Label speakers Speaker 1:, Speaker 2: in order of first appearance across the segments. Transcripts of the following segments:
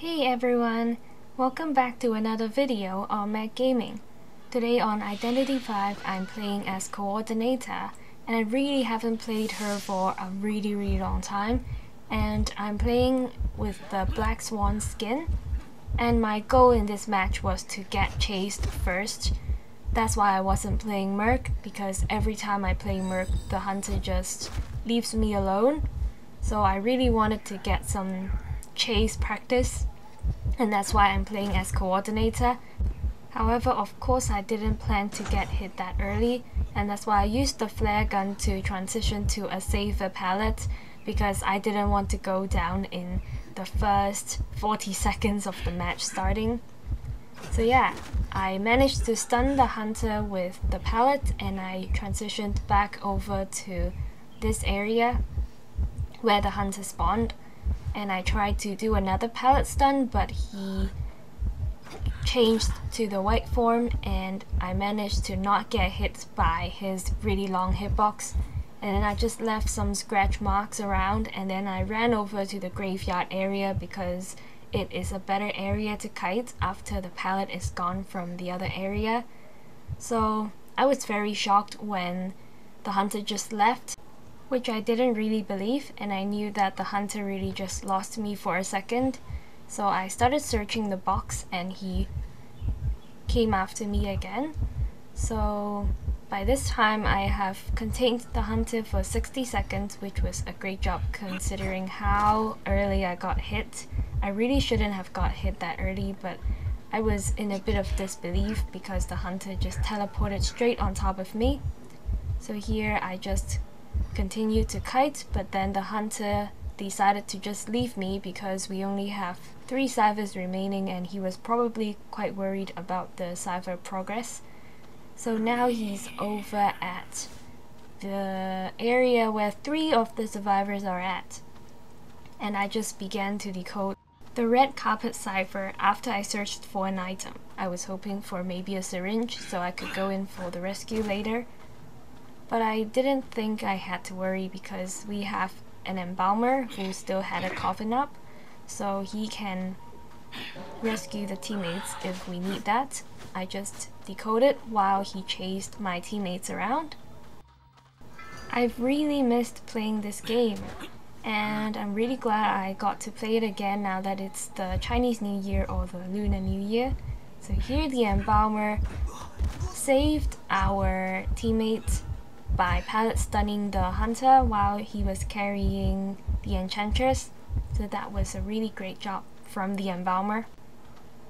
Speaker 1: Hey everyone! Welcome back to another video on Meg Gaming. Today on Identity V I'm playing as Coordinator and I really haven't played her for a really really long time and I'm playing with the Black Swan skin and my goal in this match was to get chased first. That's why I wasn't playing Merc because every time I play Merc the hunter just leaves me alone so I really wanted to get some chase practice and that's why I'm playing as coordinator. However, of course I didn't plan to get hit that early and that's why I used the flare gun to transition to a safer pallet because I didn't want to go down in the first 40 seconds of the match starting. So yeah, I managed to stun the hunter with the pallet and I transitioned back over to this area where the hunter spawned and I tried to do another pallet stun but he changed to the white form and I managed to not get hit by his really long hitbox and then I just left some scratch marks around and then I ran over to the graveyard area because it is a better area to kite after the pallet is gone from the other area. So I was very shocked when the hunter just left which I didn't really believe and I knew that the hunter really just lost me for a second. So I started searching the box and he came after me again. So by this time I have contained the hunter for 60 seconds which was a great job considering how early I got hit. I really shouldn't have got hit that early but I was in a bit of disbelief because the hunter just teleported straight on top of me. So here I just continued to kite, but then the hunter decided to just leave me because we only have three ciphers remaining and he was probably quite worried about the cipher progress. So now he's over at the area where three of the survivors are at. And I just began to decode the red carpet cipher after I searched for an item. I was hoping for maybe a syringe so I could go in for the rescue later but I didn't think I had to worry because we have an embalmer who still had a coffin up, so he can rescue the teammates if we need that. I just decoded while he chased my teammates around. I've really missed playing this game and I'm really glad I got to play it again now that it's the Chinese New Year or the Lunar New Year. So here the embalmer saved our teammates by pallet stunning the hunter while he was carrying the enchantress. So that was a really great job from the embalmer.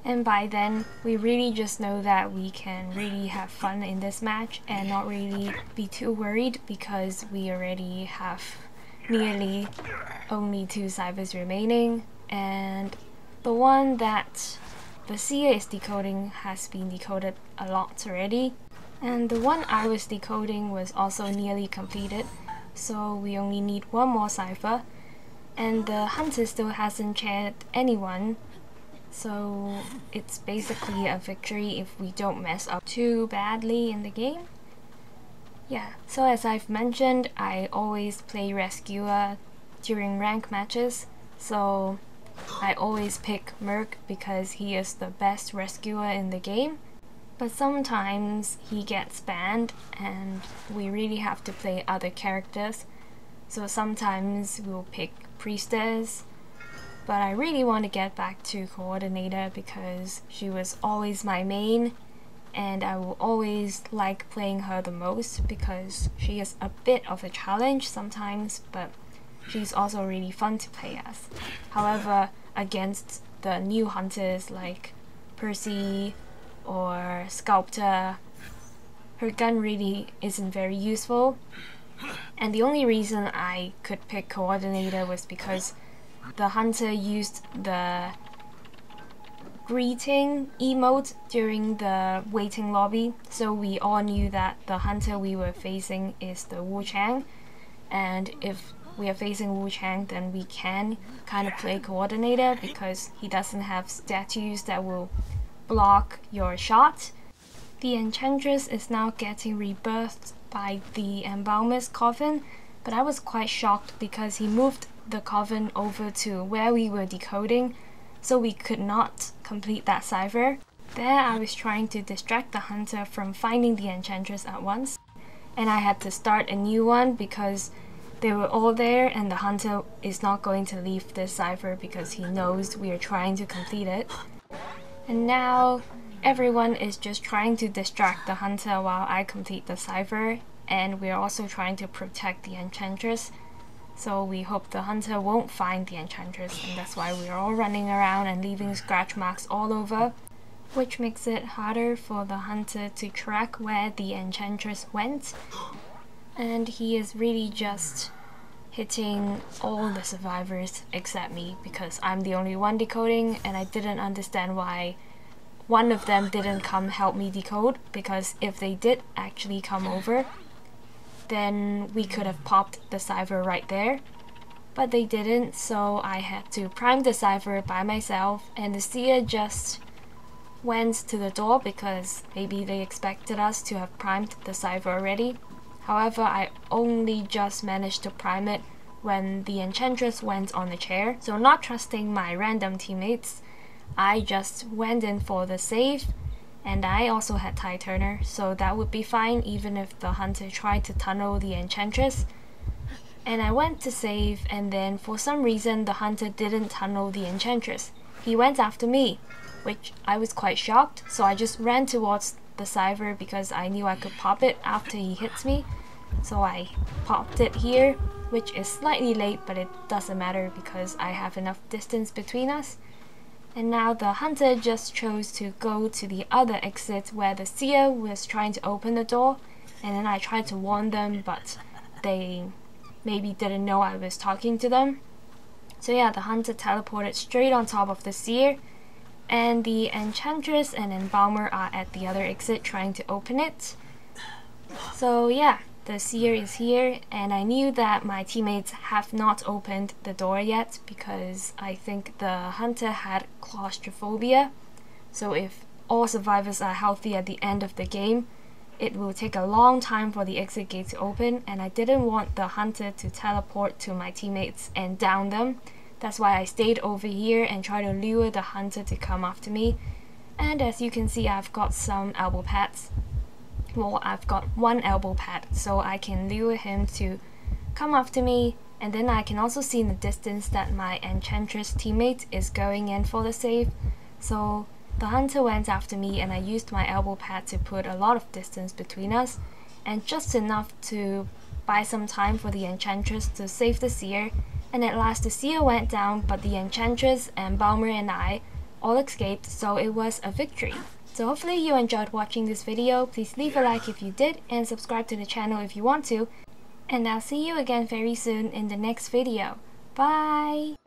Speaker 1: And by then, we really just know that we can really have fun in this match and not really be too worried because we already have nearly only two ciphers remaining and the one that Basia is decoding has been decoded a lot already and the one I was decoding was also nearly completed, so we only need one more cipher. And the hunter still hasn't chaired anyone, so it's basically a victory if we don't mess up too badly in the game. Yeah, so as I've mentioned, I always play Rescuer during rank matches, so I always pick Merc because he is the best rescuer in the game but sometimes he gets banned and we really have to play other characters. So sometimes we'll pick Priestess, but I really want to get back to Coordinator because she was always my main and I will always like playing her the most because she is a bit of a challenge sometimes, but she's also really fun to play as. However, against the new hunters like Percy, or sculptor, her gun really isn't very useful. And the only reason I could pick coordinator was because the hunter used the greeting emote during the waiting lobby, so we all knew that the hunter we were facing is the Wu Chang, and if we are facing Wu Chang, then we can kind of play coordinator because he doesn't have statues that will block your shot. The Enchantress is now getting rebirthed by the Embalmer's coffin, but I was quite shocked because he moved the coffin over to where we were decoding, so we could not complete that cipher. There I was trying to distract the hunter from finding the enchantress at once, and I had to start a new one because they were all there and the hunter is not going to leave this cipher because he knows we are trying to complete it. And now everyone is just trying to distract the hunter while I complete the cipher and we're also trying to protect the enchantress. So we hope the hunter won't find the enchantress. And that's why we're all running around and leaving scratch marks all over which makes it harder for the hunter to track where the enchantress went. And he is really just hitting all the survivors except me because I'm the only one decoding and I didn't understand why one of them didn't come help me decode because if they did actually come over then we could have popped the cipher right there. But they didn't so I had to prime the cipher by myself and the seer just went to the door because maybe they expected us to have primed the cipher already However, I only just managed to prime it when the Enchantress went on the chair, so not trusting my random teammates, I just went in for the save, and I also had Tide Turner, so that would be fine even if the hunter tried to tunnel the Enchantress. And I went to save, and then for some reason the hunter didn't tunnel the Enchantress. He went after me, which I was quite shocked, so I just ran towards the cipher because I knew I could pop it after he hits me. So I popped it here, which is slightly late, but it doesn't matter because I have enough distance between us. And now the hunter just chose to go to the other exit where the seer was trying to open the door. And then I tried to warn them, but they maybe didn't know I was talking to them. So yeah, the hunter teleported straight on top of the seer. And the enchantress and embalmer are at the other exit trying to open it. So yeah, the seer is here and I knew that my teammates have not opened the door yet because I think the hunter had claustrophobia. So if all survivors are healthy at the end of the game, it will take a long time for the exit gate to open and I didn't want the hunter to teleport to my teammates and down them. That's why I stayed over here and tried to lure the hunter to come after me. And as you can see, I've got some elbow pads well, I've got one elbow pad, so I can lure him to come after me, and then I can also see in the distance that my Enchantress teammate is going in for the save. So the hunter went after me and I used my elbow pad to put a lot of distance between us, and just enough to buy some time for the Enchantress to save the Seer, and at last the Seer went down, but the Enchantress and Embalmer and I all escaped, so it was a victory. So hopefully you enjoyed watching this video, please leave a like if you did and subscribe to the channel if you want to. And I'll see you again very soon in the next video. Bye!